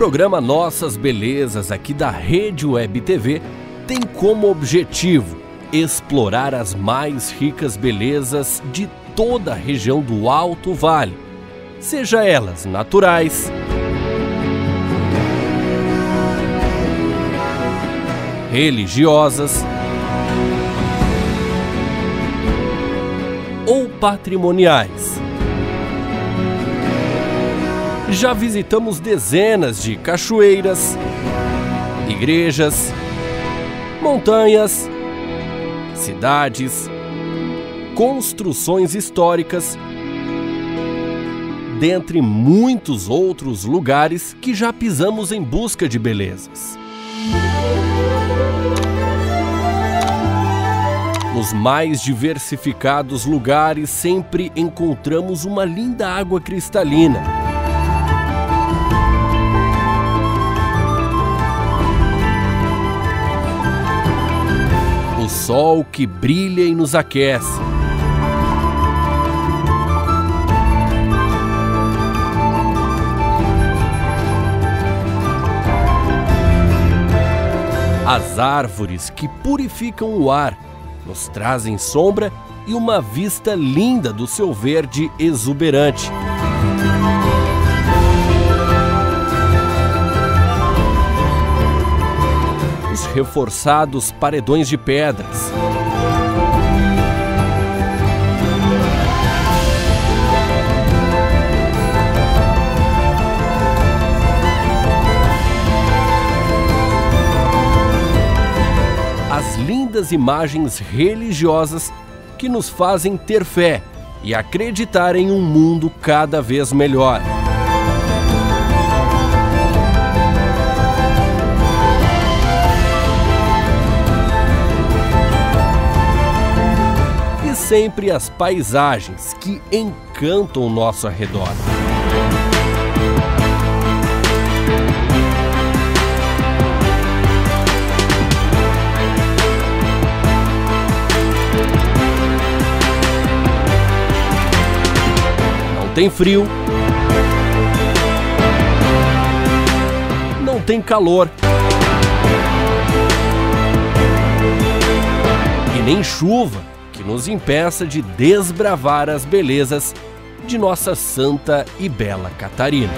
programa Nossas Belezas, aqui da Rede Web TV, tem como objetivo explorar as mais ricas belezas de toda a região do Alto Vale, seja elas naturais, religiosas ou patrimoniais. Já visitamos dezenas de cachoeiras, igrejas, montanhas, cidades, construções históricas, dentre muitos outros lugares que já pisamos em busca de belezas. Nos mais diversificados lugares sempre encontramos uma linda água cristalina sol que brilha e nos aquece. As árvores que purificam o ar nos trazem sombra e uma vista linda do seu verde exuberante. Reforçados paredões de pedras. As lindas imagens religiosas que nos fazem ter fé e acreditar em um mundo cada vez melhor. Sempre as paisagens que encantam o nosso arredor. Não tem frio. Não tem calor. E nem chuva que nos impeça de desbravar as belezas de nossa santa e bela Catarina.